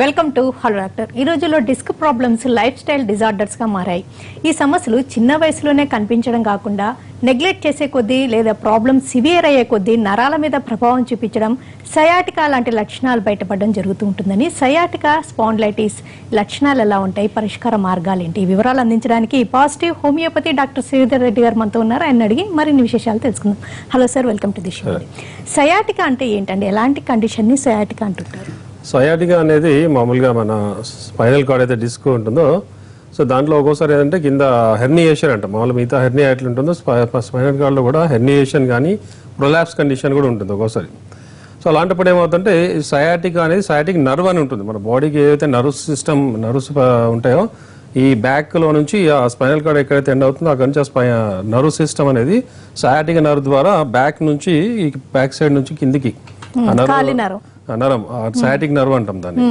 Welcome to hello doctor ఈ రోజుల్లో disc problems lifestyle డిజార్డర్స్గా మారాయి. ఈ సమస్యలు చిన్న వయసులోనే కనిపించడం కాకుండా నెగ్లెక్ట్ చేసే కొద్దీ లేదా ప్రాబ్లం సివియర్ అయ్యే కొద్దీ నరాల మీద ప్రభావం చూపించడం సయాటికా లాంటి లక్షణాలు బయటపడడం జరుగుతూ ఉంటుందని సయాటికా స్పాండ్లైటిస్ లక్షణాలు ఎలా ఉంటాయి పరిష్కార మార్గాలు ఏంటి? వివరాలు అందించడానికి positive homeopathy doctor Sridhar Reddy గారు మనతో ఉన్నారు. ఆయన అడిగి మరిన్ని విశేషాలు తెలుసుకుందాం. Hello sir welcome to the show sciatica అంటే ఏంటండి? ఎలాంటి కండిషన్ని సయాటికా అంటుంటారు? సయాటిగా అనేది మామూలుగా మన స్పైనల్ కార్డ్ అయితే డిస్క్ ఉంటుందో సో దాంట్లో ఒక్కోసారి ఏంటంటే కింద హెర్నియేషన్ అంట మామూలు మిగతా హెర్నియా ఎట్లా ఉంటుందో స్పైనల్ కార్డ్లో కూడా హెర్నియేషన్ కానీ ప్రొలాప్స్ కండిషన్ కూడా ఉంటుంది ఒక్కోసారి. సో అలాంటప్పుడు ఏమవుతుందంటే సయాటిక్ అనేది సయాటిక్ నర్వ్ అని ఉంటుంది. మన బాడీకి ఏదైతే నర్వ్స్ సిస్టమ్ నర్వ్స్ ఉంటాయో ఈ బ్యాక్లో నుంచి ఆ స్పైనల్ కార్డ్ ఎక్కడైతే ఎండ్ అవుతుందో అక్కడ నుంచి ఆ స్పై నర్వ్ సిస్టమ్ అనేది సయాటిక్ నర్వ్ ద్వారా బ్యాక్ నుంచి ఈ బ్యాక్ సైడ్ నుంచి కిందికి. ఆ నర్వ్. నరం సయాటిక్ నర్వ్ అంటాం దాన్ని.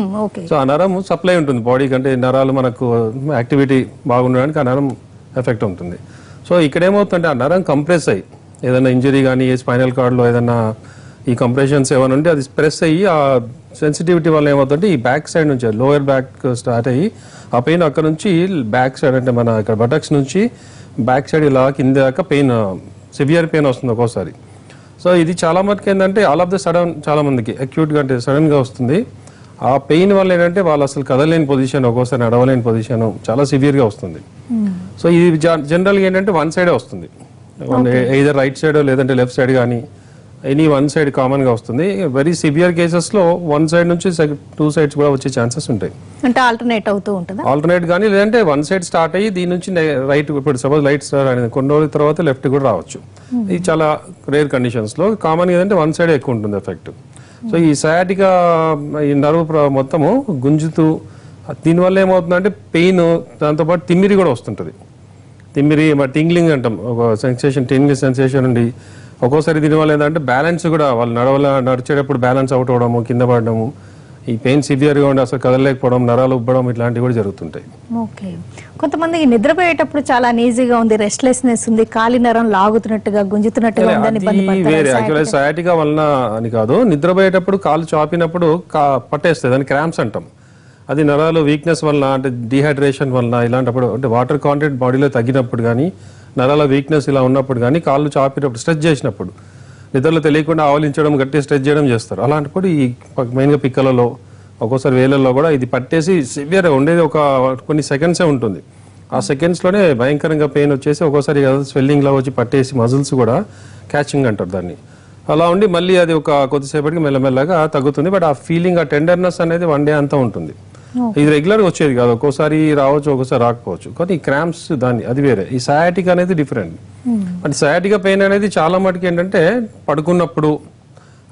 సో ఆ నరం సప్లై ఉంటుంది బాడీ కంటే నరాలు మనకు యాక్టివిటీ బాగుండడానికి ఆ నరం ఎఫెక్ట్ ఉంటుంది. సో ఇక్కడ ఏమవుతుందంటే ఆ నరం కంప్రెస్ అయ్యి ఏదైనా ఇంజరీ కానీ స్పైనల్ కార్డ్లో ఏదైనా ఈ కంప్రెషన్స్ ఏమైనా ఉంటే అది ప్రెస్ అయ్యి ఆ సెన్సిటివిటీ వల్ల ఏమవుతుందంటే ఈ బ్యాక్ సైడ్ నుంచి లోయర్ బ్యాక్ స్టార్ట్ అయ్యి ఆ పెయిన్ అక్కడ నుంచి బ్యాక్ సైడ్ అంటే మన ఇక్కడ బటక్స్ నుంచి బ్యాక్ సైడ్ ఇలా కింద దాకా పెయిన్ సివియర్ పెయిన్ వస్తుంది ఒక్కోసారి. సో ఇది చాలా మటుకు ఏంటంటే ఆల్ ఆఫ్ ద సడన్ చాలా మందికి అక్యూట్గా అంటే సడన్గా వస్తుంది. ఆ పెయిన్ వల్ల ఏంటంటే వాళ్ళు అసలు కదలేని పొజిషన్ ఒక్కోసారి నడవలేని పొజిషన్ చాలా సివియర్గా వస్తుంది. సో ఇది జనరల్గా ఏంటంటే వన్ సైడే వస్తుంది. Either రైట్ సైడ్ లేదంటే లెఫ్ట్ సైడ్ కానీ ఎనీ వన్ సైడ్ కామన్గా వస్తుంది. వెరీ సివియర్ కేసెస్లో వన్ సైడ్ నుంచి టూ సైడ్స్ కూడా వచ్చే ఛాన్సెస్ ఉంటాయి. అంటే ఆల్టర్నేట్ అవుతూ ఉంటుందా? ఆల్టర్నేట్ కానీ లేదంటే వన్ సైడ్ స్టార్ట్ అయ్యి దీని నుంచి రైట్ ఇప్పుడు సపోజ్ లైట్ స్టార్ అనేది కొన్ని రోజుల తర్వాత లెఫ్ట్ కూడా రావచ్చు. ఇది చాలా రేర్ కండిషన్స్లో కామన్ ఏదంటే వన్ సైడ్ ఎక్కువ ఉంటుంది ఎఫెక్ట్ సో ఈ సయాటిగా ఈ నర్వ్ మొత్తము గుంజుతూ దీనివల్ల ఏమవుతుందంటే పెయిన్ దాంతోపాటు తిమ్మిరి కూడా వస్తుంటుంది. తిమ్మిరి టింగ్లింగ్ అంటాం. ఒక సెన్సేషన్ టింగ్లింగ్ సెన్సేషన్ ఉండి ఒక్కోసారి దీనివల్ల ఏంటంటే బ్యాలెన్స్ కూడా వాళ్ళు నడవల నడిచేటప్పుడు బ్యాలెన్స్ అవుట్ అవడము కింద పడడము ఈ పెయిన్ సివియర్గా ఉండి అసలు కదలలేకపోవడం నరాలు ఉబ్బడం ఇట్లాంటివి కూడా జరుగుతుంటాయి. ఓకే. కొంతమందికి నిద్రపోయేటప్పుడు చాలా ఈజీగా ఉంది రెస్ట్లెస్నెస్ ఉంది కాలి నరం లాగుతున్నట్టుగా గుంజుతున్నట్టుగా ఉందని వేరే యాక్చువల్గా సయాటిగా వలన అని కాదు నిద్రపోయేటప్పుడు కాలు చాపినప్పుడు కా- పట్టేస్తుంది దాన్ని క్రాంప్స్ అంటాం. అది నరాలు వీక్నెస్ వలన అంటే డిహైడ్రేషన్ వలన ఇలాంటప్పుడు అంటే వాటర్ కాంటెంట్ బాడీలో తగ్గినప్పుడు కానీ నరాల వీక్నెస్ ఇలా ఉన్నప్పుడు కానీ కాళ్ళు చాపినప్పుడు స్ట్రెచ్ చేసినప్పుడు నిద్రలో తెలియకుండా ఆవలించడం గట్టి స్ట్రెచ్ చేయడం చేస్తారు. అలాంటప్పుడు ఈ మెయిన్గా పిక్కలలో ఒక్కోసారి వేలల్లో కూడా ఇది పట్టేసి సివియర్ ఉండేది ఒక కొన్ని సెకండ్సే ఉంటుంది. ఆ సెకండ్స్లోనే భయంకరంగా పెయిన్ వచ్చేసి ఒక్కోసారి స్వెల్లింగ్లో వచ్చి పట్టేసి మజిల్స్ కూడా క్యాచింగ్ అంటారు దాన్ని. అలా ఉండి మళ్ళీ అది ఒక కొద్దిసేపటికి మెల్లమెల్లగా తగ్గుతుంది. బట్ ఆ ఫీలింగ్ ఆ టెండర్నెస్ అనేది వన్ డే అంతా ఉంటుంది. ఇది రెగ్యులర్ వచ్చేది కాదు. ఒక్కోసారి రావచ్చు ఒక్కోసారి రాకపోవచ్చు. కానీ ఈ క్రాంప్స్ దాన్ని అది వేరే. ఈ సయాటిక్ అనేది డిఫరెంట్ అంటే సయాటిక పెయిన్ అనేది చాలా మటుకు ఏంటంటే పడుకున్నప్పుడు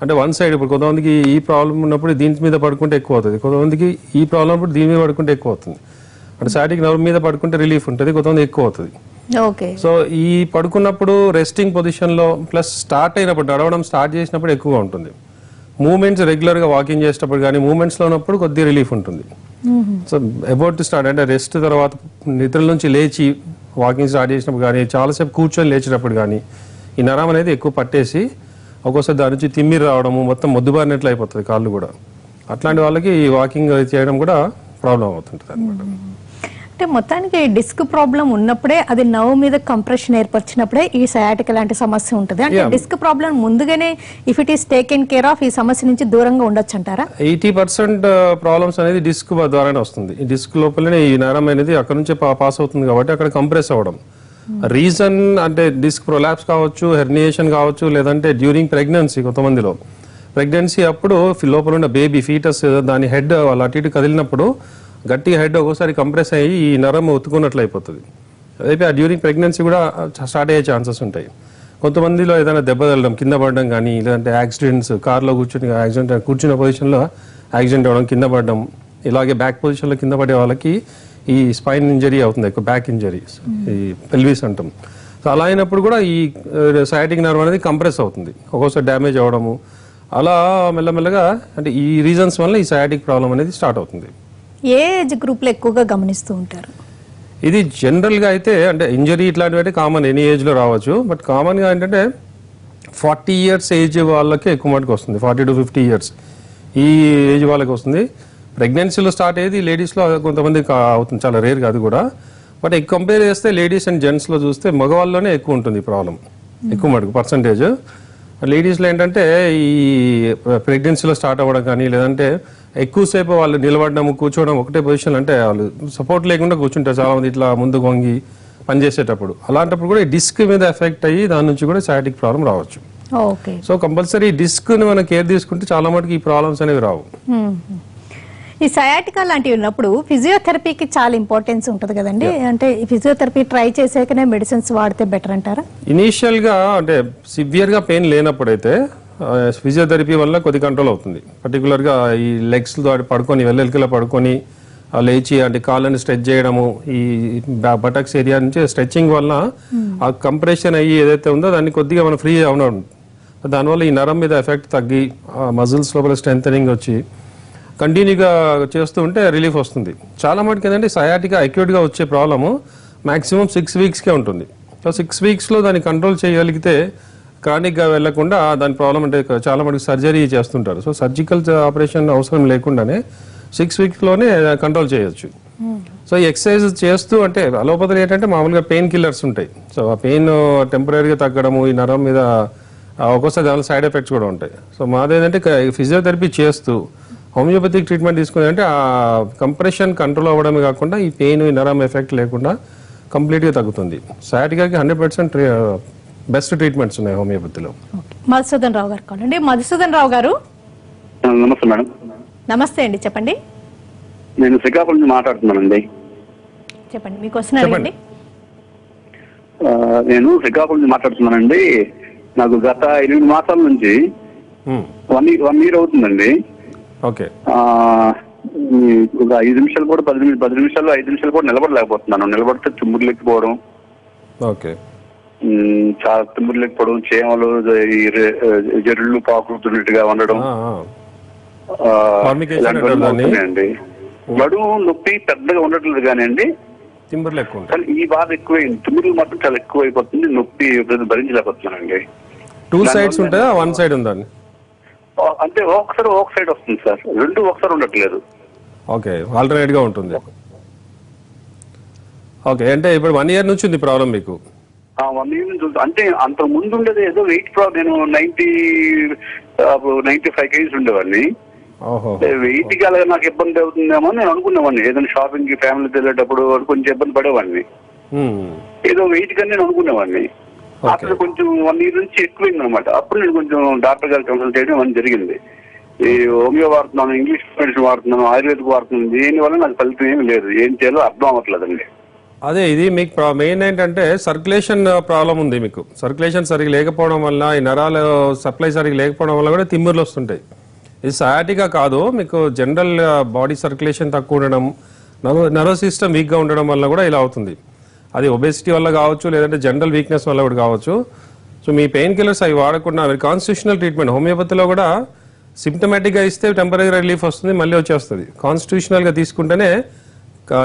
అంటే వన్ సైడ్ ఇప్పుడు కొంతమందికి ఈ ప్రాబ్లం ఉన్నప్పుడు దీని మీద పడుకుంటే ఎక్కువ అవుతుంది. కొంతమందికి ఈ ప్రాబ్లం ఉన్నప్పుడు దీని మీద పడుకుంటే ఎక్కువ అవుతుంది. అంటే సయాటిక్ నర్వ్ మీద పడుకుంటే రిలీఫ్ ఉంటుంది కొంతమంది ఎక్కువ అవుతుంది. ఓకే సో ఈ పడుకున్నప్పుడు రెస్టింగ్ పొజిషన్లో ప్లస్ స్టార్ట్ అయినప్పుడు నడవడం స్టార్ట్ చేసినప్పుడు ఎక్కువగా ఉంటుంది. మూమెంట్స్ రెగ్యులర్గా వాకింగ్ చేసేటప్పుడు కానీ మూమెంట్స్లో ఉన్నప్పుడు కొద్ది రిలీఫ్ ఉంటుంది. సో అబౌట్ టు స్టార్ట్ అంటే రెస్ట్ తర్వాత నిద్ర నుంచి లేచి వాకింగ్ స్టార్ట్ చేసినప్పుడు కానీ చాలాసేపు కూర్చొని లేచినప్పుడు కానీ ఈ నరం అనేది ఎక్కువ పట్టేసి ఒక్కోసారి దాని నుంచి తిమ్మిరి రావడము మొత్తం మొద్దుబారినట్లు అయిపోతుంది కాళ్ళు కూడా. అట్లాంటి వాళ్ళకి ఈ వాకింగ్ చేయడం కూడా ప్రాబ్లం అవుతుంటుంది అనమాట అంటే మొత్తానికి డిస్క్ ప్రాబ్లం ఉన్నప్పుడే అది నవ్వు మీద కంప్రెషన్ ఏర్పరిచినప్పుడే ఈ సయాటిక లాంటి సమస్య ఉంటుంది. అంటే. డిస్క్ ప్రాబ్లం ముందుగానే if it is taken care of ఈ సమస్య నుంచి దూరంగా ఉండొచ్చు అంటారా ఎయిటీ పర్సెంట్ ప్రాబ్లమ్స్ అనేది డిస్క్ ద్వారానే వస్తుంది. ఈ డిస్క్ లోపలనే ఈ నరం అనేది అక్కడ నుంచే పాస్ అవుతుంది కాబట్టి అక్కడ కంప్రెస్ అవ్వడం. రీజన్ అంటే డిస్క్ ప్రొలాప్స్ కావచ్చు హెర్నియేషన్ కావచ్చు లేదంటే డ్యూరింగ్ ప్రెగ్నెన్సీ కొంతమందిలో. ప్రెగ్నెన్సీ అప్పుడు లోపల ఉన్న బేబీ ఫీటస్ దాని హెడ్ వాళ్ళు అటు ఇటు కదిలినప్పుడు గట్టి హెడ్ ఒక్కోసారి కంప్రెస్ అయ్యి ఈ నరం ఒత్తుకున్నట్లు అయిపోతుంది. అయితే ఆ డ్యూరింగ్ ప్రెగ్నెన్సీ కూడా స్టార్ట్ అయ్యే ఛాన్సెస్ ఉంటాయి. కొంతమందిలో ఏదైనా దెబ్బ తగలడం కింద పడడం కానీ లేదంటే యాక్సిడెంట్స్ కార్లో కూర్చుని యాక్సిడెంట్ కూర్చున్న పొజిషన్లో యాక్సిడెంట్ అవ్వడం కింద పడడం ఇలాగే బ్యాక్ పొజిషన్లో కింద పడే వాళ్ళకి ఈ స్పైన్ ఇంజరీ అవుతుంది ఎక్కువ బ్యాక్ ఇంజరీ ఈ పెల్విస్ అంటాం. సో అలా అయినప్పుడు కూడా ఈ సయాటిక్ నర్వ్ అనేది కంప్రెస్ అవుతుంది. ఒక్కోసారి డ్యామేజ్ అవ్వడము అలా మెల్లమెల్లగా అంటే ఈ రీజన్స్ వల్ల ఈ సయాటిక్ ప్రాబ్లం అనేది స్టార్ట్ అవుతుంది. ఏ ఏజ్ గ్రూప్లో ఎక్కువగా గమనిస్తూ ఉంటారు? ఇది జనరల్గా అయితే అంటే ఇంజరీ ఇట్లాంటివి అయితే కామన్ ఎనీ ఏజ్లో రావచ్చు. బట్ కామన్గా ఏంటంటే ఫార్టీ ఇయర్స్ ఏజ్ వాళ్ళకి ఎక్కువ మటుకు వస్తుంది. ఫార్టీ టు ఫిఫ్టీ ఇయర్స్ ఈ ఏజ్ వాళ్ళకి వస్తుంది. ప్రెగ్నెన్సీలో స్టార్ట్ అయ్యేది లేడీస్లో కొంతమంది అవుతుంది. చాలా రేర్ అది కూడా. బట్ కంపేర్ చేస్తే లేడీస్ అండ్ జెంట్స్లో చూస్తే మగవాళ్ళలోనే ఎక్కువ ఉంటుంది ప్రాబ్లం. ఎక్కువ మటుకు పర్సంటేజ్. లేడీస్లో ఏంటంటే ఈ ప్రెగ్నెన్సీలో స్టార్ట్ అవ్వడం కానీ లేదంటే ఎక్కువసేపు వాళ్ళు నిలబడడం కూర్చోవడం ఒకటే పొజిషన్ అంటే వాళ్ళు సపోర్ట్ లేకుండా కూర్చుంటారు చాలా మంది ఇట్లా ముందు వంగి పనిచేసేటప్పుడు. అలాంటప్పుడు కూడా డిస్క్ మీద ఎఫెక్ట్ అయ్యి దాని నుంచి కూడా సయాటిక్ ప్రాబ్లం రావచ్చు. సో కంపల్సరీ డిస్క్ని మనం కేర్ తీసుకుంటే చాలా మటుకు ఈ ప్రాబ్లమ్స్ అనేవి రావు. ఈ సయాటికా లాంటివి ఉన్నప్పుడు ఫిజియోథెరపీకి చాలా ఇంపార్టెన్స్ ఉంటుంది కదండి. అంటే ఈ ఫిజియోథెరపీ ట్రై చేసాకనే మెడిసిన్స్ వాడితే బెటర్ అంటారా? ఇనీషియల్గా అంటే సివియర్గా పెయిన్ లేనప్పుడైతే ఫిజియోథెరపీ వల్ల కొద్ది కంట్రోల్ అవుతుంది. పర్టికులర్గా ఈ లెగ్స్ పడుకొని వెల్లెలికలో పడుకొని లేచి అంటే కాళ్ళని స్ట్రెచ్ చేయడము ఈ బటక్స్ ఏరియా నుంచి స్ట్రెచ్చింగ్ వల్ల ఆ కంప్రెషన్ అయ్యి ఏదైతే ఉందో దాన్ని కొద్దిగా మనం ఫ్రీ అవడం దానివల్ల ఈ నరం మీద ఎఫెక్ట్ తగ్గి మజిల్స్ లోపల స్ట్రెంథనింగ్ వచ్చి కంటిన్యూగా చేస్తూ ఉంటే రిలీఫ్ వస్తుంది. చాలా మటుకు ఏంటంటే సయాటిగా అక్యూట్గా వచ్చే ప్రాబ్లము మాక్సిమం సిక్స్ వీక్స్కే ఉంటుంది. సో సిక్స్ వీక్స్లో దాన్ని కంట్రోల్ చేయగలిగితే క్రానిక్గా వెళ్ళకుండా దాని ప్రాబ్లం అంటే చాలా మటుకు సర్జరీ చేస్తుంటారు. సో సర్జికల్ ఆపరేషన్ అవసరం లేకుండానే సిక్స్ వీక్స్లోనే కంట్రోల్ చేయొచ్చు. సో ఈ ఎక్సర్సైజ్ చేస్తూ అంటే అలోపతులు ఏంటంటే మామూలుగా పెయిన్ కిల్లర్స్ ఉంటాయి. సో ఆ పెయిన్ టెంపరీగా తగ్గడము ఈ నరం మీద ఒక్కోసారి దానిలో సైడ్ ఎఫెక్ట్స్ కూడా ఉంటాయి. సో మాదేంటంటే ఫిజియోథెరపీ చేస్తూ హోమియోపతిక్ ట్రీట్మెంట్ తీసుకుని అంటే ఆ కంప్రెషన్ కంట్రోల్ అవ్వడమే కాకుండా ఈ పెయిన్ ఈ నరం ఎఫెక్ట్ లేకుండా కంప్లీట్గా తగ్గుతుంది. సయాటికాకి హండ్రెడ్ పర్సెంట్ బెస్ట్ ట్రీట్మెంట్స్ ఉన్నాయి హోమియోపతిలో. ఓకే. మధుసూదన్ రావు గారు కావాలండి. మధుసూదన్ రావు గారు? నమస్తే మేడం. నమస్తే అండి. చెప్పండి. నేను శ్రీకాకుళం నుంచి మాట్లాడుతున్నానండి. చెప్పండి. మీకు వస్తున్న ఆ, నేను శ్రీకాకుళం నుంచి మాట్లాడుతున్నానండి. నాకు గత ఎనిమిది మాసాల నుంచి వన్ వన్ ఇయర్ అవుతుందండి. ఒక ఐదు నిమిషాలు కూడా పది నిమిషాలు పది నిమిషాలు ఐదు నిమిషాలు కూడా నిలబడలేకపోతున్నాను. నిలబడితే తుమ్మురు లెక్కిపోవడం ఓకే. చాలా తుమ్మురు లెక్కిపోవడం చేమలు జరుళ్ళు పాకుతున్నట్టుగా ఉండడం. అవుతున్నాయండి. నడుము నొప్పి పెద్దగా ఉండట్లేదు కానీ అండి తింబర్లు ఎక్కువ ఉంటాయి కానీ ఈ బాధ ఎక్కువైంది. తుమ్ములు మాత్రం చాలా ఎక్కువ అయిపోతుంది నొప్పి భరించలేకపోతున్నానండి. టూ సైడ్స్ ఉంటాయా వన్ సైడ్ ఉందా ఆ, అంటే ఒకసారి ఒక సైడ్ వస్తుంది సార్. రెండు ఒకసారి ఉండట్లేదు. ఓకే ఆల్టర్నేట్గా ఉంటుంది. ఓకే అంటే ఇప్పుడు వన్ ఇయర్ నుంచి ఉంది ప్రాబ్లం మీకు? వన్ ఇయర్ నుంచి. అంటే అంత ముందు ఉండేది ఏదో వెయిట్ ప్రాబ్లం నేను నైన్టీ నైన్టీ ఫైవ్ కేజీస్ ఉండేవాడిని. వెయిట్కి అలాగే నాకు ఇబ్బంది అవుతుందేమో నేను అనుకునేవాడిని. ఏదైనా షాపింగ్కి ఫ్యామిలీ వెళ్ళేటప్పుడు కొంచెం ఇబ్బంది పడేవాడిని. ఏదో వెయిట్ కానీ నేను అనుకునేవాడిని. అప్పుడు కొంచెం వన్ ఇయర్ నుంచి ఎక్కువైంది అనమాట అప్పుడు నేను కొంచెం డాక్టర్ గారు కన్సల్ట్ చేయడం అని జరిగింది. ఈ హోమియో వాడుతున్నాను ఇంగ్లీష్ మెడిసిన్ వాడుతున్నాను ఆయుర్వేదిక్ వాడుతున్నాను దేని వల్ల నాకు ఫలితం ఏమీ లేదు. ఏం చేయాలో అర్థం అవ్వట్లేదండి. అదే ఇది మీకు మెయిన్ ఏంటంటే సర్క్యులేషన్ ప్రాబ్లం ఉంది మీకు. సర్క్యులేషన్ సరిగ్గా లేకపోవడం వల్ల ఈ నరాలు సప్లై సరిగ్గా లేకపోవడం వల్ల కూడా తిమ్మిర్లు వస్తుంటాయి. ఇది సయాటిగా కాదు మీకు జనరల్ బాడీ సర్క్యులేషన్ తక్కువ ఉండడం నర్వ్ సిస్టమ్ వీక్గా ఉండడం వల్ల కూడా ఇలా అవుతుంది. అది ఒబెసిటీ వల్ల కావచ్చు లేదంటే జనరల్ వీక్నెస్ వల్ల కూడా కావచ్చు. సో మీ పెయిన్ కిల్లర్స్ అవి వాడకుండా మీరు కాన్స్టిట్యూషనల్ ట్రీట్మెంట్ హోమియోపతిలో కూడా సిమ్టమేటిక్గా ఇస్తే టెంపరీ రిలీఫ్ వస్తుంది మళ్ళీ వచ్చేస్తుంది. కాన్స్టిట్యూషనల్గా తీసుకుంటేనే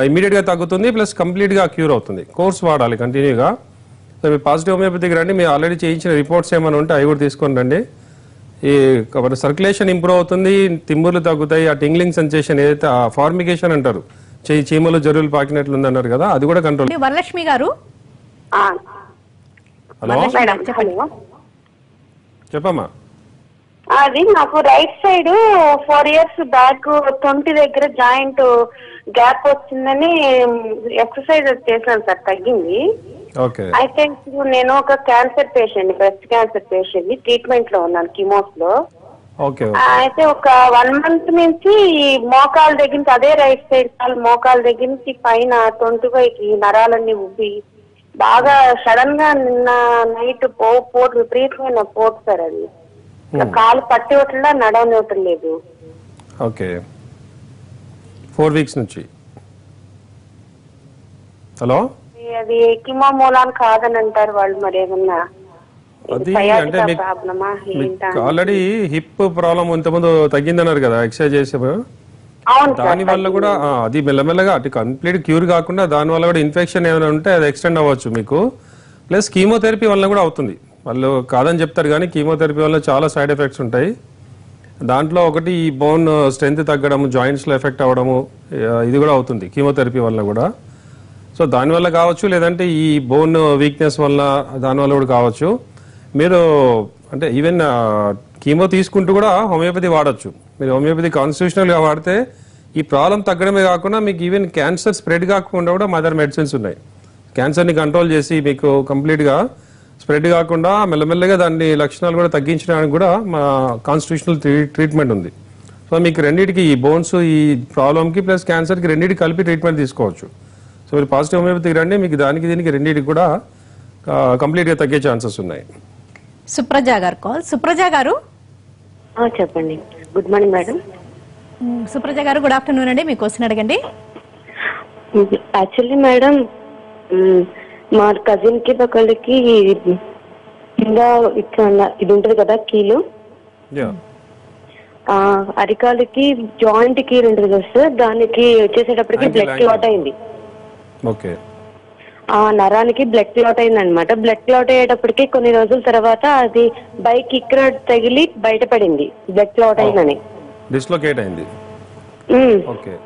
ఇమీడియట్గా తగ్గుతుంది ప్లస్ కంప్లీట్గా క్యూర్ అవుతుంది. కోర్స్ వాడాలి కంటిన్యూగా సో మీరు పాజిటివ్ హోమియోపతికి రండి మీరు ఆల్రెడీ చేయించిన రిపోర్ట్స్ ఏమైనా ఉంటే అవి కూడా తీసుకొని రండి. ఈ సర్క్యులేషన్ ఇంప్రూవ్ అవుతుంది తిమ్ముర్లు తగ్గుతాయి ఆ టింగ్లింగ్ సెన్సేషన్ ఏదైతే ఆ ఫార్మికేషన్ అంటారు చెయ్యి చీమలు జరువులు పాకినట్లు ఉంది అన్నారు కదా అది కూడా కంట్రోల్ వరలక్ష్మి గారు? ఆ, హలో? చెప్పమ్మా. అది నాకు right side four years back twenty దగ్గర జాయింట్ గ్యాప్ వచ్చిందని ఎక్సర్సైజ్ చేశాను సార్ తగ్గింది. ఓకే. అయితే ఇప్పుడు నేను ఒక cancer patient breast cancer patient ట్రీట్మెంట్లో ఉన్నాను కిమోస్లో. అయితే ఒక వన్ మంత్ నుంచి మోకాల దగ్గర నుంచి అదే రైట్ సైడ్ కాలు మోకాల దగ్గర నుంచి పైన ట్వంటీ ఫైవ్కి నరాలన్నీ ఉబ్బి బాగా సడన్గా నిన్న నైట్ పో పోటు విపరీతమైన పోటు సార్ అది. ఇట్లా కాలు పట్టి ఒకటిలా నడవనివ్వటం లేదు. ఓకే. ఫోర్ వీక్స్ నుంచి. హలో అది కిమో మూలాన్ని కాదని అంటారు వాళ్ళు మరి ఏమన్నా. అది అంటే మీకు ఆల్రెడీ హిప్ ప్రాబ్లం ఇంతకుముందు తగ్గిందన్నారు కదా ఎక్సర్సైజ్ చేసేప్పుడు దాని వల్ల కూడా అది మెల్లమెల్లగా అటు కంప్లీట్ క్యూర్ కాకుండా దాని వల్ల కూడా ఇన్ఫెక్షన్ ఏమైనా ఉంటే అది ఎక్స్టెండ్ అవ్వచ్చు మీకు. ప్లస్ కీమోథెరపీ వల్ల కూడా అవుతుంది. వాళ్ళు కాదని చెప్తారు కానీ కీమోథెరపీ వల్ల చాలా సైడ్ ఎఫెక్ట్స్ ఉంటాయి. దాంట్లో ఒకటి ఈ బోన్ స్ట్రెంత్ తగ్గడం జాయింట్స్లో ఎఫెక్ట్ అవ్వడము ఇది కూడా అవుతుంది కీమోథెరపీ వల్ల కూడా. సో దానివల్ల కావచ్చు లేదంటే ఈ బోన్ వీక్నెస్ వల్ల దానివల్ల కూడా కావచ్చు. మీరు అంటే ఈవెన్ కీమో తీసుకుంటూ కూడా హోమియోపతి వాడచ్చు. మీరు హోమియోపతి కాన్స్టిట్యూషనల్గా వాడితే ఈ ప్రాబ్లం తగ్గడమే కాకుండా మీకు ఈవెన్ క్యాన్సర్ స్ప్రెడ్ కాకుండా కూడా మదర్ మెడిసిన్స్ ఉన్నాయి. క్యాన్సర్ని కంట్రోల్ చేసి మీకు కంప్లీట్గా స్ప్రెడ్ కాకుండా మెల్లమెల్లగా దాన్ని లక్షణాలు కూడా తగ్గించడానికి కూడా మా కాన్స్టిట్యూషనల్ ట్రీట్మెంట్ ఉంది. సో మీకు రెండింటికి ఈ బోన్స్ ఈ ప్రాబ్లంకి ప్లస్ క్యాన్సర్కి రెండింటికి కలిపి ట్రీట్మెంట్ తీసుకోవచ్చు. సో మీరు పాజిటివ్ హోమియోపతికి రండి మీకు దానికి దీనికి రెండింటికి కూడా కంప్లీట్గా తగ్గే ఛాన్సెస్ ఉన్నాయి. సుప్రజ గారు కాల్. సుప్రజ గారు? చెప్పండి. గుడ్ మార్నింగ్ మేడం మ్, సుప్రజ గారు గుడ్ ఆఫ్టర్నూన్ అండి. మీకు క్వశ్చన్ అడగండి. యాక్చువల్లీ మేడం మ్, కజిన్కి ఒకళ్ళకి కింద ఇట్లా ఇది ఉంటది కదా కీలు? యా ఆ, అరికాలుకి జాయింట్కి ఉంటుంది కదా సార్ దానికి వచ్చేసేటప్పటికి బ్లడ్. క్లాట్ అయింది. ఓకే ఆ నరానికి బ్లడ్ క్లాట్ అయింది అనమాట బ్లడ్ క్లాట్ అయ్యేటప్పటికి కొన్ని రోజుల తర్వాత అది బైక్ ఇక్కడ తగిలి బయటపడింది. బ్లడ్ క్లాట్ అయిందని. డిస్లొకేట్ అయింది. ఓకే.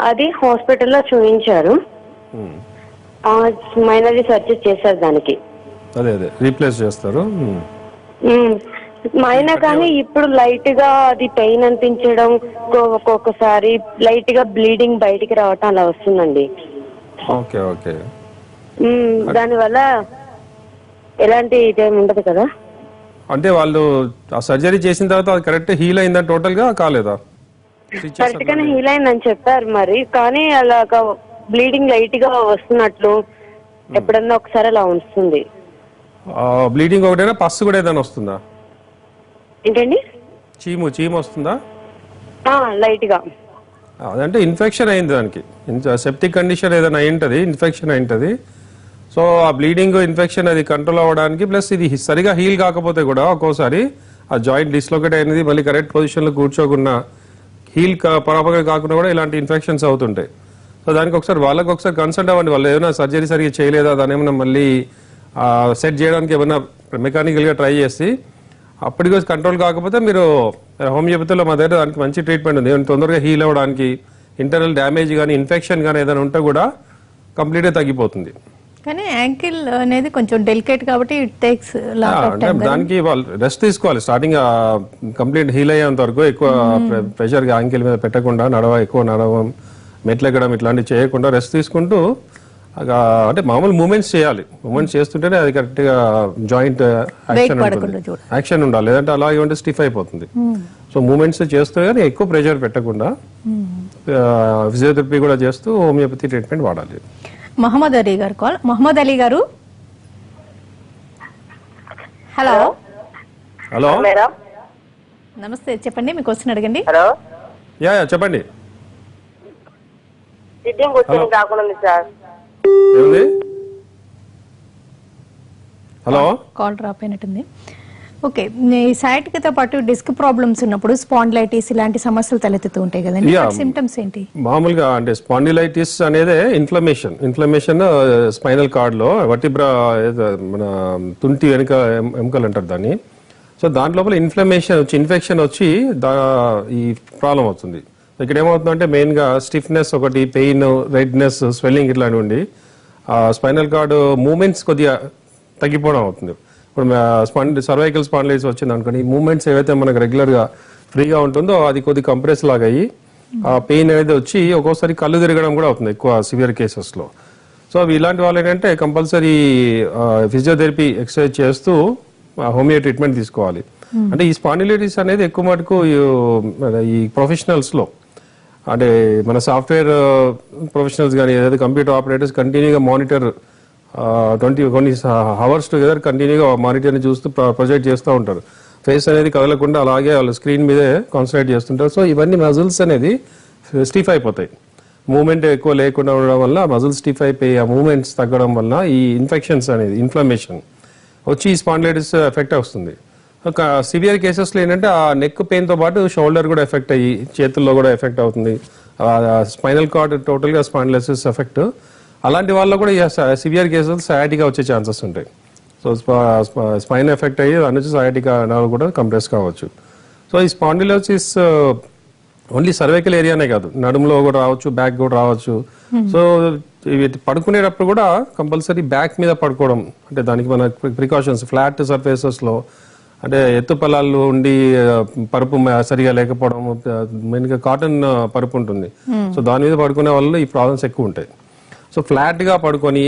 అది హాస్పిటల్లో చూపించారు మైనర్ సర్జరీ చేశారు దానికి. అదే అదే. రీప్లేస్ చేస్తారు. అయినా కానీ ఇప్పుడు లైట్గా అది పెయిన్ అనిపించడం ఒక్కొ- ఒక్కొక్కసారి లైట్గా బ్లీడింగ్ బయటికి రావటం అలా వస్తుందండి. Okay okay. దానివల్ల ఎలాంటి ఇదేమి ఉండదు కదా? అంటే వాళ్ళు ఆ సర్జరీ చేసిన తర్వాత అది కరెక్ట్ హీల్ అయిందా టోటల్గా కాలేదా కరెక్ట్ గానే హీల్ అయిందని చెప్పారు మరి కానీ అలాగా బ్లీడింగ్ లైట్గా వస్తున్నట్లు ఎప్పుడన్నా ఒకసారి అలా వస్తుంది. బ్లీడింగ్ ఒకటేనా పస్సు కూడా ఏదైనా వస్తుందా? ఏంటండి? చీము చీము వస్తుందా? లైట్గా అదంటే ఇన్ఫెక్షన్ అయింది దానికి. సెప్టిక్ కండిషన్ ఏదైనా అయి ఇన్ఫెక్షన్ అయి ఉంటుంది సో ఆ బ్లీడింగ్ ఇన్ఫెక్షన్ అది కంట్రోల్ అవ్వడానికి ప్లస్ ఇది సరిగా హీల్ కాకపోతే కూడా ఒక్కోసారి ఆ జాయింట్ డిస్లొకేట్ అయినది మళ్ళీ కరెక్ట్ పొజిషన్లో కూర్చోకుండా హీల్ ప్రాపర్గా కాకుండా కూడా ఇలాంటి ఇన్ఫెక్షన్స్ అవుతుంటాయి. సో దానికి ఒకసారి వాళ్ళకి ఒకసారి కన్సల్ట్ అవ్వండి. వాళ్ళు ఏమైనా సర్జరీ సరిగా చేయలేదా దాని ఏమైనా మళ్ళీ సెట్ చేయడానికి ఏమైనా మెకానికల్గా ట్రై చేసి అప్పటికి కంట్రోల్ కాకపోతే మీరు హోమియోపతిలో మా దగ్గర దానికి మంచి ట్రీట్మెంట్ ఉంది. ఏమైనా తొందరగా హీల్ అవ్వడానికి ఇంటర్నల్ డ్యామేజ్ కానీ ఇన్ఫెక్షన్ కానీ ఏదైనా ఉంటే కూడా కంప్లీట్గా తగ్గిపోతుంది. కానీ యాంకిల్ అనేది కొంచెం డెలికేట్ కాబట్టి ఇట్ టేక్స్ దానికి వాళ్ళు రెస్ట్ తీసుకోవాలి. స్టార్టింగ్ కంప్లీట్ హీల్ అయ్యేంత వరకు ఎక్కువ ప్రెషర్ యాంకిల్ మీద పెట్టకుండా నడవ ఎక్కువ నడవం మెట్లు ఎక్కడం ఇట్లాంటివి చేయకుండా రెస్ట్ తీసుకుంటూ అంటే మామూలు మూమెంట్స్ చేయాలి. మూమెంట్స్ చేస్తుంటేనే అది కరెక్ట్గా జాయింట్ యాక్షన్ ఉంటుంది. యాక్షన్ ఉండాలి. లేదంటే అలాగే ఉంటే స్టిఫ్ అయిపోతుంది. సో మూమెంట్స్ చేస్తూ కానీ ఎక్కువ ప్రెషర్ పెట్టకుండా ఫిజియోథెరపీ కూడా చేస్తూ హోమియోపతి ట్రీట్మెంట్ వాడాలి. మహమ్మద్ అలీ గారు కాల్. మహమ్మద్ అలీ గారు? హలో హలో మేడం నమస్తే. చెప్పండి మీకు క్వశ్చన్ అడగండి. హలో యా యా చెప్పండి. సిట్టింగ్ కాకుండా సార్. హలో? కాల్ డ్రాప్ అయినట్టుంది. ఓకే ఈ సైట్కితో పాటు డిస్క్ ప్రాబ్లమ్స్ ఉన్నప్పుడు స్పాండిలైటిస్ ఇలాంటి సమస్యలు తలెత్తుతూ ఉంటాయి కదండి. సిమ్టమ్స్ ఏంటి? మామూలుగా అంటే స్పాండిలైటిస్ అనేదే ఇన్ఫ్లమేషన్ ఇన్ఫ్లమేషన్ స్పైనల్ కార్డ్లో వటిబ్రా ఏదో మన తుంటి వెనుక ఎముకలు అంటారు దాన్ని. సో దాంట్ లోపల ఇన్ఫ్లమేషన్ వచ్చి ఇన్ఫెక్షన్ వచ్చి ఈ ప్రాబ్లం అవుతుంది. ఇక్కడ ఏమవుతుందంటే మెయిన్గా స్టిఫ్నెస్ ఒకటి పెయిన్ రెడ్నెస్ స్వెల్లింగ్ ఇట్లాంటివి ఉండి ఆ స్పైనల్ కార్డ్ మూమెంట్స్ కొద్దిగా తగ్గిపోవడం అవుతుంది. ఇప్పుడు స్పాండి సర్వైకల్ స్పాండిలైటిస్ వచ్చింది అనుకోండి ఈ మూమెంట్స్ ఏవైతే మనకు రెగ్యులర్గా ఫ్రీగా ఉంటుందో అది కొద్ది కంప్రెస్ లాగా అయ్యి ఆ పెయిన్ అనేది వచ్చి ఒక్కోసారి కళ్ళు తిరగడం కూడా అవుతుంది ఎక్కువ సివియర్ కేసెస్లో. సో అవి ఇలాంటి వాళ్ళు ఏంటంటే కంపల్సరీ ఫిజియోథెరపీ ఎక్సర్సైజ్ చేస్తూ హోమియో ట్రీట్మెంట్ తీసుకోవాలి. అంటే ఈ స్పాండిలైటిస్ అనేది ఎక్కువ మటుకు ఈ- మన ఈ ప్రొఫెషనల్స్లో అంటే మన సాఫ్ట్వేర్ ప్రొఫెషనల్స్ కానీ ఏదైతే కంప్యూటర్ ఆపరేటర్స్ కంటిన్యూగా మానిటర్ ట్వంటీ కొన్ని హవర్స్ టుగెదర్ కంటిన్యూగా మానిటర్ని చూస్తూ ప్రొజెక్ట్ చేస్తూ ఉంటారు. ఫేస్ అనేది కదలకుండా అలాగే వాళ్ళు స్క్రీన్ మీదే కాన్సన్ట్రేట్ చేస్తుంటారు. సో ఇవన్నీ మజిల్స్ అనేది స్టిఫ్ అయిపోతాయి. మూమెంట్ ఎక్కువ లేకుండా ఉండడం వల్ల మజిల్స్ స్టిఫ్ అయిపోయి ఆ మూమెంట్స్ తగ్గడం వల్ల ఈ ఇన్ఫెక్షన్స్ అనేది ఇన్ఫ్లమేషన్ వచ్చి ఈ స్పాండిలైటిస్ ఎఫెక్ట్ వస్తుంది. ఒక సివియర్ కేసెస్లో ఏంటంటే ఆ నెక్ పెయిన్తో పాటు షోల్డర్ కూడా ఎఫెక్ట్ అయ్యి చేతుల్లో కూడా ఎఫెక్ట్ అవుతుంది. స్పైనల్ కార్డ్ టోటల్గా స్పాండిలైసిస్ ఎఫెక్ట్ అలాంటి వాళ్ళలో కూడా సివియర్ కేసెస్ సయాటిగా వచ్చే ఛాన్సెస్ ఉంటాయి. సో స్పైన్ ఎఫెక్ట్ అయ్యి నుంచి సయాటికా నర్వ్ కూడా కంప్రెస్ కావచ్చు. సో ఈ స్పాండిలోసిస్ ఓన్లీ సర్వైకల్ ఏరియానే కాదు. నడుములో కూడా రావచ్చు బ్యాక్ కూడా రావచ్చు. సో ఇవి పడుకునేటప్పుడు కూడా కంపల్సరీ బ్యాక్ మీద పడుకోవడం అంటే దానికి మన ప్రికాషన్స్ ఫ్లాట్ సర్ఫేసెస్లో అంటే ఎత్తు పొలాలు ఉండి పరుపు సరిగా లేకపోవడం మెయిన్గా కాటన్ పరుపు ఉంటుంది. సో దాని మీద పడుకునే వాళ్ళు ఈ ప్రాబ్లమ్స్ ఎక్కువ ఉంటాయి. సో ఫ్లాట్గా పడుకొని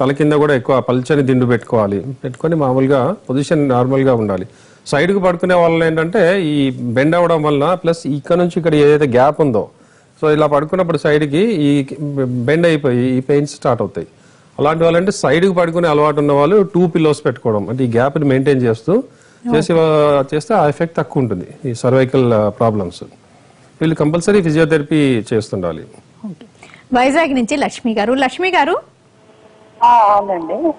తల కింద కూడా ఎక్కువ పల్చని దిండు పెట్టుకోవాలి. పెట్టుకొని మామూలుగా పొజిషన్ నార్మల్గా ఉండాలి. సైడ్కు పడుకునే వాళ్ళు ఏంటంటే ఈ బెండ్ అవ్వడం వలన ప్లస్ ఇక్కడ నుంచి ఇక్కడ ఏదైతే గ్యాప్ ఉందో సో ఇలా పడుకున్నప్పుడు side కి ఈ బెండ్ అయిపోయి ఈ పెయిన్స్ స్టార్ట్ అవుతాయి. అలాంటి వాళ్ళంటే side కి పడుకునే అలవాటు ఉన్న వాళ్ళు టూ పిల్లోస్ పెట్టుకోవడం అంటే ఈ గ్యాప్ని మెయింటైన్ చేస్తూ చేసి చేస్తే ఆ ఎఫెక్ట్ తక్కువ ఉంటుంది ఈ సర్వైకల్ ప్రాబ్లమ్స్. వీళ్ళు కంపల్సరీ ఫిజియోథెరపీ చేస్తుండాలి. ఓకే. వైజాగ్ నుంచి లక్ష్మి గారు. లక్ష్మి గారు? ఆ, అవునండి.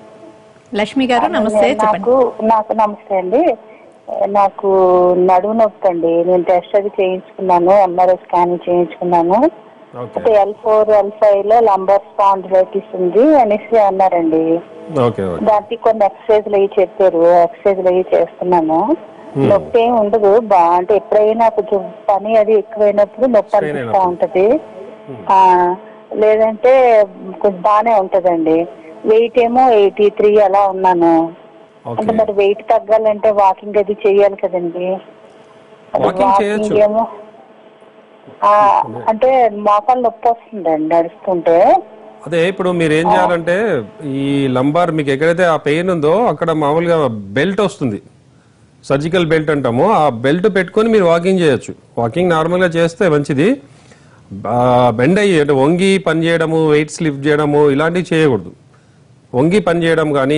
లక్ష్మి గారు నమస్తే చెప్పండి. నాకు నాకు నమస్తే అండి. నాకు నడుము నొప్పి అండి నేను టెస్ట్ అది చేయించుకున్నాను ఎంఆర్ఐ స్కాన్ చేయించుకున్నాను. ఓకే. ఎల్ ఫోర్ ఎల్ ఫైవ్లో లంబర్ స్పాండిలైటిస్ ఉంది అనేసి అన్నారండి. దానికి కొన్ని ఎక్సర్సైజ్లు అవి చెప్పారు. ఎక్సర్సైజ్లు అవి చేస్తున్నాను. నొప్పి ఏమి ఉండదు. బా అంటే ఎప్పుడైనా కొంచెం పని అది ఎక్కువైనప్పుడు నొప్పి అనిపిస్తా. ఉంటది. ఆ, లేదంటే కొంచెం బాగానే ఉంటదండి. వెయిట్ ఏమో ఎయిటీ త్రీ అలా ఉన్నాను. అంటే మరి వెయిట్ తగ్గాలంటే వాకింగ్ అది చెయ్యాలి కదండి. చేయొచ్చు. ఏమో. ఆ, అంటే మోకాలు నొప్పి వస్తుందండి నడుస్తుంటే అదే ఇప్పుడు మీరు ఏం చేయాలంటే ఈ లంబార్ మీకు ఎక్కడైతే ఆ పెయిన్ ఉందో అక్కడ మామూలుగా బెల్ట్ వస్తుంది. సర్జికల్ బెల్ట్ అంటాము. ఆ బెల్ట్ పెట్టుకొని మీరు వాకింగ్ చేయొచ్చు. వాకింగ్ నార్మల్గా చేస్తే మంచిది. బెండ్ అయ్యి అంటే వంగి పని చేయడము వెయిట్స్ లిఫ్ట్ చేయడము ఇలాంటివి చేయకూడదు. వంగి పని చేయడం కానీ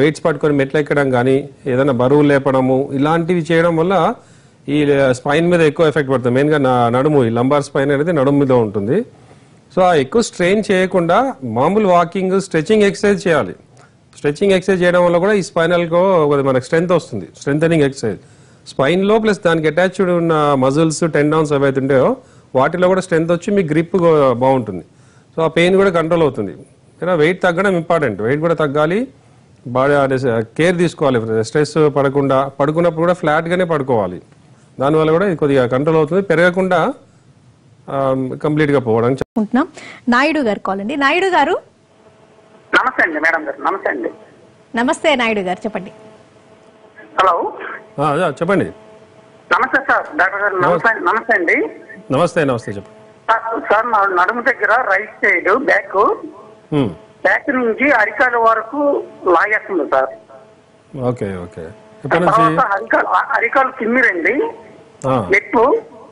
వెయిట్స్ పట్టుకొని మెట్లు ఎక్కడం కానీ ఏదైనా బరువు లేపడము ఇలాంటివి చేయడం వల్ల ఈ స్పైన్ మీద ఎక్కువ ఎఫెక్ట్ పడుతుంది. మెయిన్గా నా నడుము ఈ లంబార్ స్పైన్ అనేది నడుము మీద ఉంటుంది. సో ఆ ఎక్కువ స్ట్రెయిన్ చేయకుండా మామూలు వాకింగ్ స్ట్రెచింగ్ ఎక్సర్సైజ్ చేయాలి. స్ట్రెచింగ్ ఎక్సర్సైజ్ చేయడం వల్ల కూడా ఈ స్పైనల్కో మనకు స్ట్రెంత్ వస్తుంది. స్ట్రెంథనింగ్ ఎక్సర్సైజ్ స్పైన్లో ప్లస్ దానికి అటాచ్డ్ ఉన్న మజిల్స్ టెండాన్స్ ఏవైతే ఉంటాయో వాటిలో కూడా స్ట్రెంత్ వచ్చి మీ గ్రిప్ బాగుంటుంది. సో ఆ పెయిన్ కూడా కంట్రోల్ అవుతుంది. కానీ వెయిట్ తగ్గడం ఇంపార్టెంట్ వెయిట్ కూడా తగ్గాలి. బాడీ కేర్ తీసుకోవాలి. స్ట్రెస్ పడకుండా పడుకున్నప్పుడు కూడా ఫ్లాట్గానే పడుకోవాలి. దానివల్ల కూడా ఇది కొద్దిగా కంట్రోల్ అవుతుంది. పెరగకుండా కంప్లీట్గా పోవడం అనుకుంటున్నాం. నాయుడు గారు కాల్ అండి. నాయుడు గారు? నమస్తే అండి మేడం గారు. నమస్తే అండి. నమస్తే నాయుడు గారు చెప్పండి. హలో. చెప్పండి. నమస్తే సార్. డాక్టర్ గారు నమస్తే నమస్తే. అండి. నమస్తే నమస్తే చెప్పండి. సార్, సార్ నా నడుము దగ్గర రైట్ సైడ్ బ్యాక్. బ్యాక్ నుంచి అరికాల వరకు లాగేస్తుంది సార్. Okay okay. అరికాలు అరికాలు తిమ్మిరండి నెప్పు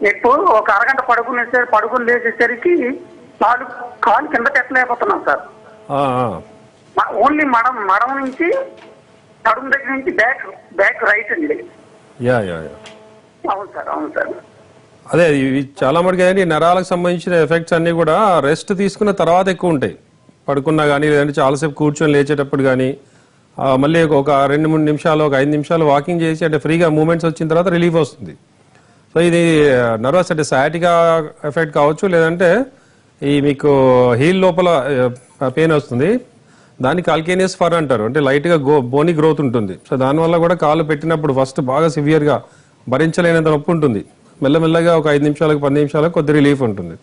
నెప్పు ఒక అరగంట పడుకునేసరికి పడుకుని లేచేసరికి కాలు కాలు కింద పెట్టలేకపోతున్నాం సార్. ఓన్లీ మడం మడం నుంచి నడుము దగ్గర నుంచి బ్యాక్ బ్యాక్ రైట్ అండి. Yeah yeah yeah. అవును సార్ అవును సార్. అదే ఇవి చాలా మటుకు ఏంటి నరాలకు సంబంధించిన ఎఫెక్ట్స్ అన్ని కూడా రెస్ట్ తీసుకున్న తర్వాత ఎక్కువ ఉంటాయి. పడుకున్నా కానీ లేదంటే చాలాసేపు కూర్చొని లేచేటప్పుడు కానీ మళ్ళీ ఒక- ఒక రెండు మూడు నిమిషాలు ఒక ఐదు నిమిషాలు వాకింగ్ చేసి అంటే ఫ్రీగా మూమెంట్స్ వచ్చిన తర్వాత రిలీఫ్ వస్తుంది. సో ఇది నర్వస్ అంటే సాటిగా ఎఫెక్ట్ కావచ్చు లేదంటే ఈ మీకు హీల్ లోపల పెయిన్ వస్తుంది. దాన్ని కాల్కేనియస్ ఫర్ అంటారు. అంటే లైట్గా గో బోని గ్రోత్ ఉంటుంది. సో దానివల్ల కూడా కాలు పెట్టినప్పుడు ఫస్ట్ బాగా సివియర్గా భరించలేనంత నొప్పి ఉంటుంది. మెల్లమెల్లగా ఒక ఐదు నిమిషాలకు పది నిమిషాలకు కొద్ది రిలీఫ్ ఉంటుంది.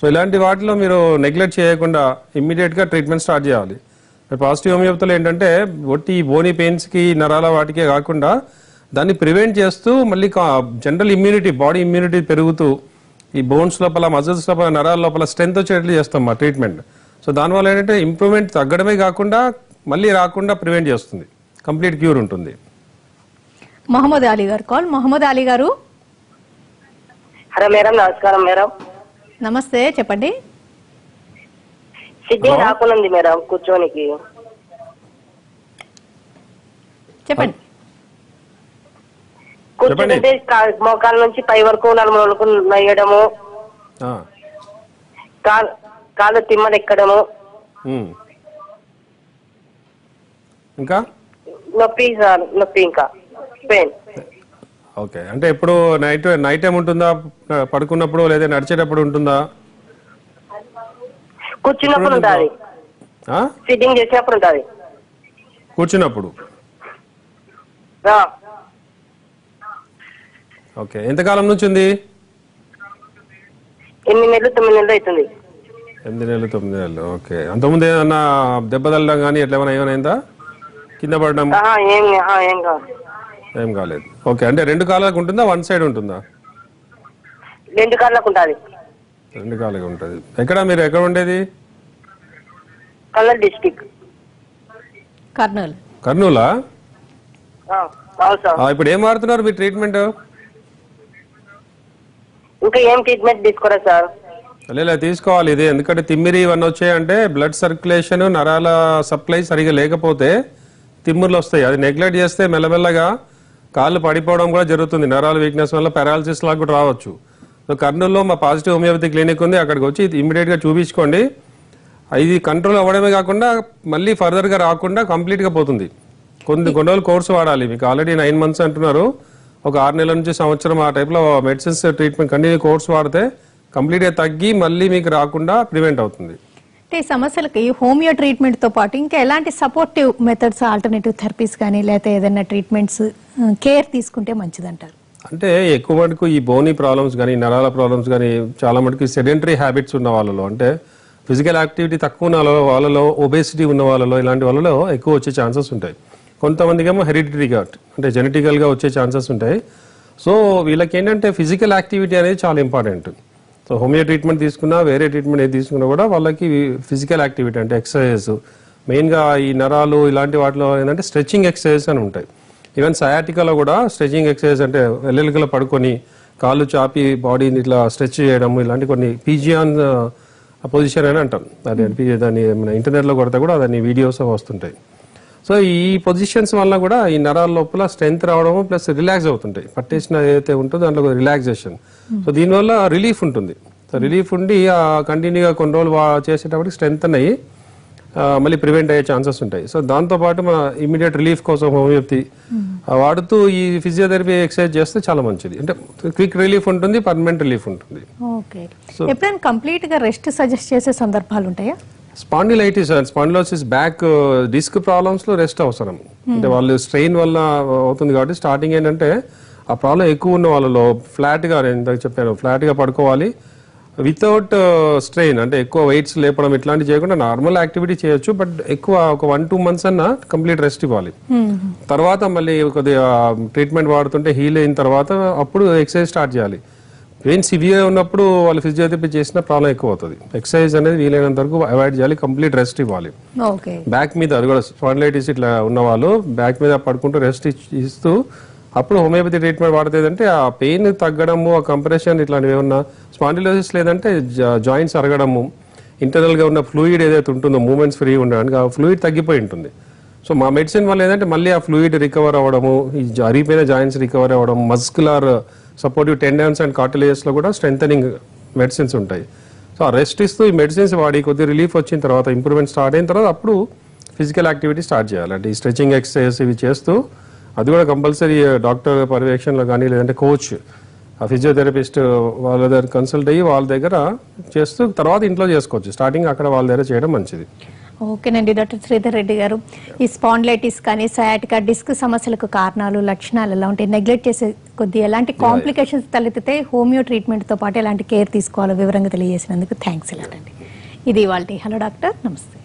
సో ఇలాంటి వాటిలో మీరు నెగ్లెక్ట్ చేయకుండా ఇమ్మీడియట్గా ట్రీట్మెంట్ స్టార్ట్ చేయాలి. పాజిటివ్ హోమియోపతిలో ఏంటంటే ఒట్టి ఈ బోని పెయిన్స్కి నరాల వాటికే కాకుండా దాన్ని ప్రివెంట్ చేస్తూ మళ్ళీ జనరల్ ఇమ్యూనిటీ బాడీ ఇమ్యూనిటీ పెరుగుతూ ఈ బోన్స్ లోపల మజిల్స్ లోపల నరాల లోపల స్ట్రెంత్ వచ్చేట్లు చేస్తాం మా ట్రీట్మెంట్. సో దానివల్ల ఏంటంటే ఇంప్రూవ్మెంట్ తగ్గడమే కాకుండా మళ్ళీ రాకుండా ప్రివెంట్ చేస్తుంది. కంప్లీట్ క్యూర్ ఉంటుంది. మొహమ్మద్ అలీ గారు కాల్. మొహమ్మద్ అలీ గారు? హలో మేడం నమస్కారం మేడం. నమస్తే చెప్పండి. మేడం కూర్చోనికి. చెప్పండి. కూర్చుంటే మోకాల నుంచి పై వరకు నలుగు వరకు నయ్యడము కాలు ఉమ్. ఇంకా? నొప్పి సార్ నొప్పి ఇంకా. పెయిన్. ఓకే. అంటే ఇప్పుడు నైట్ నైట్ టైం ఉంటుందా? పడుకున్నప్పుడు లేదా నడిచేటప్పుడు ఉంటుందా? కూర్చున్నప్పుడు ఉంటుంది? సిట్టింగ్ చేసినప్పుడు ఉంటుంది. కూర్చున్నప్పుడు. ఓకే. ఎంతకాలం నుంచి ఉంది? ఎనిమిది నెలలు తొమ్మిది నెలలు అవుతుంది. ఎనిమిది నెలలు తొమ్మిది నెలలు. ఓకే. అంతకుముందు ఏమన్నా దెబ్బ తగలడం కానీ ఎట్లా ఏమైనా ఏమైనా కింద పడడం? ఆహా, ఏం ఆహా, ఏం కాదు ఏం కాలేదు. ఓకే. అంటే రెండు కాలాలకు ఉంటుందా వన్ సైడ్ ఉంటుందా? రెండు కార్లకు ఉంటుంది. రెండు కాలుగా ఉంటుంది. ఎక్కడ మీరు ఎక్కడ ఉండేది? కల్లర్ డిస్టిక్. కర్నూలు. కర్నూలా? అవును సార్ ఆ, ఇప్పుడు ఏం వాడుతున్నారు మీ ట్రీట్మెంట్? ఇంకా ఏం ట్రీట్మెంట్ తీసుకోరా సార్? లేదు తీసుకోవాలి ఇది. ఎందుకంటే తిమ్మిరి ఇవన్నీ వచ్చాయంటే బ్లడ్ సర్క్యులేషన్ నరాల సప్లై సరిగా లేకపోతే తిమ్ముర్లు వస్తాయి. అది నెగ్లెక్ట్ చేస్తే మెల్లమెల్లగా కాళ్ళు పడిపోవడం కూడా జరుగుతుంది. నరాల వీక్నెస్ వల్ల పారాలసిస్ లాగా కూడా రావచ్చు. సో కర్నూలులో మా పాజిటివ్ హోమియోపతి క్లినిక్ ఉంది. అక్కడికి వచ్చి ఇమీడియట్గా చూపించుకోండి. ఇది కంట్రోల్ అవ్వడమే కాకుండా మళ్ళీ ఫర్దర్గా రాకుండా కంప్లీట్గా పోతుంది. కొన్ని కొన్ని రోజులు కోర్సు వాడాలి. మీకు ఆల్రెడీ నైన్ మంత్స్ అంటున్నారు. ఒక ఆరు నెలల నుంచి సంవత్సరం ఆ టైప్లో మెడిసిన్స్ ట్రీట్మెంట్ కంటిన్యూ కోర్స్ వాడితే కంప్లీట్గా తగ్గి మళ్ళీ మీకు రాకుండా ప్రివెంట్ అవుతుంది. అంటే ఈ సమస్యలకి హోమియో ట్రీట్మెంట్తో పాటు ఇంకా ఎలాంటి సపోర్టివ్ మెథడ్స్ ఆల్టర్నేటివ్ థెరపీస్ కానీ లేకపోతే ఏదైనా ట్రీట్మెంట్స్ కేర్ తీసుకుంటే మంచిదంటారు? అంటే ఎక్కువ మటుకు ఈ బోనీ ప్రాబ్లమ్స్ కానీ నరాల ప్రాబ్లమ్స్ కానీ చాలా మటుకు సెడెంటరీ హ్యాబిట్స్ ఉన్న వాళ్ళలో అంటే ఫిజికల్ యాక్టివిటీ తక్కువ ఉన్న వాళ్ళలో వాళ్ళలో ఒబేసిటీ ఉన్న వాళ్ళలో ఇలాంటి వాళ్ళలో ఎక్కువ వచ్చే ఛాన్సెస్ ఉంటాయి. కొంతమందికి ఏమో హెరిడిటరీగా అంటే జెనెటికల్గా వచ్చే ఛాన్సెస్ ఉంటాయి. సో వీళ్ళకి ఏంటంటే ఫిజికల్ యాక్టివిటీ అనేది చాలా ఇంపార్టెంట్ సో హోమియో ట్రీట్మెంట్ తీసుకున్నా వేరే ట్రీట్మెంట్ ఏది తీసుకున్నా కూడా వాళ్ళకి ఫిజికల్ యాక్టివిటీ అంటే ఎక్సర్సైజ్ మెయిన్గా ఈ నరాలు ఇలాంటి వాటిలో ఏంటంటే స్ట్రెచ్చింగ్ ఎక్సర్సైజ్ అని ఉంటాయి. ఈవెన్ సయాటికాలో కూడా స్ట్రెచింగ్ ఎక్సర్సైజ్ అంటే వెల్లెలుకలో పడుకొని కాళ్ళు చాపి బాడీని ఇట్లా స్ట్రెచ్ చేయడం ఇలాంటి కొన్ని పీజియాన్ పొజిషన్ అని అంటాం. అది దాన్ని మన ఇంటర్నెట్లో కొడితే కూడా దాన్ని వీడియోస్ వస్తుంటాయి. సో ఈ పొజిషన్స్ వల్ల కూడా ఈ నరాల లోపల స్ట్రెంత్ రావడం ప్లస్ రిలాక్స్ అవుతుంటాయి. పట్టేసిన ఏదైతే ఉంటుందో దాంట్లో రిలాక్సేషన్ సో దీనివల్ల రిలీఫ్ ఉంటుంది. సో రిలీఫ్ ఉండి కంటిన్యూగా కొన్ని రోజులు చేసేటప్పటికి స్ట్రెంత్ అయ్యి ఆ, మళ్ళీ ప్రివెంట్ అయ్యే ఛాన్సెస్ ఉంటాయి. సో దాంతో పాటు మన ఇమీడియట్ రిలీఫ్ కోసం హోమియోపతి ఆ, వాడుతూ ఈ ఫిజియోథెరపీ ఎక్సర్సైజ్ చేస్తే చాలా మంచిది. అంటే క్విక్ రిలీఫ్ ఉంటుంది పర్మనెంట్ రిలీఫ్ ఉంటుంది. ఓకే ఎప్పుడైనా కంప్లీట్గా రెస్ట్ సజెస్ట్ చేసే సందర్భాలు ఉంటాయా? Spondylitis and spondylosis back disc ప్రాబ్లమ్స్లో rest అవసరం. అంటే వాళ్ళు స్ట్రెయిన్ వల్ల అవుతుంది కాబట్టి స్టార్టింగ్ ఏంటంటే ఆ ప్రాబ్లం ఎక్కువ ఉన్న వాళ్ళలో ఫ్లాట్గా నేను చెప్పాను ఫ్లాట్గా పడుకోవాలి. వితౌట్ స్ట్రెయిన్ అంటే ఎక్కువ వెయిట్స్ లేపడం ఇట్లాంటివి చేయకుండా నార్మల్ యాక్టివిటీ చేయొచ్చు బట్ ఎక్కువ ఒక వన్ టూ మంత్స్ అన్న కంప్లీట్ రెస్ట్ ఇవ్వాలి. తర్వాత మళ్ళీ కొద్దిగా ట్రీట్మెంట్ వాడుతుంటే హీల్ అయిన తర్వాత అప్పుడు ఎక్సర్సైజ్ స్టార్ట్ చేయాలి. పెయిన్ సివియర్ ఉన్నప్పుడు వాళ్ళు ఫిజియోథెరపీ చేసిన ప్రాబ్లం ఎక్కువ అవుతుంది ఎక్సర్సైజ్ అనేది వీలైనంత వరకు అవాయిడ్ చేయాలి కంప్లీట్ రెస్ట్ ఇవ్వాలి. బ్యాక్ మీద అది కూడా స్పాండిలైటిస్ ఇట్లా ఉన్న వాళ్ళు బ్యాక్ మీద పడుకుంటూ రెస్ట్ ఇస్తూ అప్పుడు హోమియోపతి ట్రీట్మెంట్ వాడితే ఏంటంటే ఆ పెయిన్ తగ్గడము ఆ కంప్రెషన్ ఇట్లాంటివి ఏమన్నా స్పాండిలోసిస్ లేదంటే జాయింట్స్ అరగడము ఇంటర్నల్గా ఉన్న ఫ్లూయిడ్ ఏదైతే ఉంటుందో మూమెంట్స్ ఫ్రీ ఉండడానికి ఆ ఫ్లూయిడ్ తగ్గిపోయి ఉంటుంది. సో మా మెడిసిన్ వల్ల ఏంటంటే మళ్ళీ ఆ ఫ్లూయిడ్ రికవర్ అవ్వడము ఈ జ- అరిగిపోయిన జాయింట్స్ రికవర్ అవ్వడం మస్కులర్ సపోర్టివ్ టెండన్స్ అండ్ కార్టిలేజెస్లో కూడా స్ట్రెంథనింగ్ మెడిసిన్స్ ఉంటాయి. సో ఆ రెస్ట్ ఇస్తూ ఈ మెడిసిన్స్ వాడి కొద్ది రిలీఫ్ వచ్చిన తర్వాత ఇంప్రూవ్మెంట్ స్టార్ట్ అయిన తర్వాత అప్పుడు ఫిజికల్ యాక్టివిటీ స్టార్ట్ చేయాలి. అంటే ఈ స్ట్రెచింగ్ ఎక్సర్సైజ్ ఇవి చేస్తూ అది కూడా కంపల్సరీ డాక్టర్ పర్యవేక్షణలో కానీ లేదంటే కోచ్ ఆ ఫిజియోథెరపిస్ట్ వాళ్ళ దగ్గర కన్సల్ట్ అయ్యి వాళ్ళ దగ్గర చేస్తూ తర్వాత ఇంట్లో చేసుకోవచ్చు. స్టార్టింగ్ అక్కడ వాళ్ళ దగ్గర చేయడం మంచిది. ఓకేనండి డాక్టర్ శ్రీధర్ రెడ్డి గారు. ఈ స్పాండ్లైటిస్ కానీ సయాటిక డిస్క్ సమస్యలకు కారణాలు లక్షణాలు ఎలా ఉంటాయి? నెగ్లెక్ట్ చేసే కొద్ది ఎలాంటి కాంప్లికేషన్స్ తలెత్తితే హోమియో ట్రీట్మెంట్తో పాటు ఎలాంటి కేర్ తీసుకోవాలో వివరంగా తెలియజేసినందుకు థ్యాంక్స్ అండి ఇది వాళ్ళ హలో డాక్టర్ నమస్తే.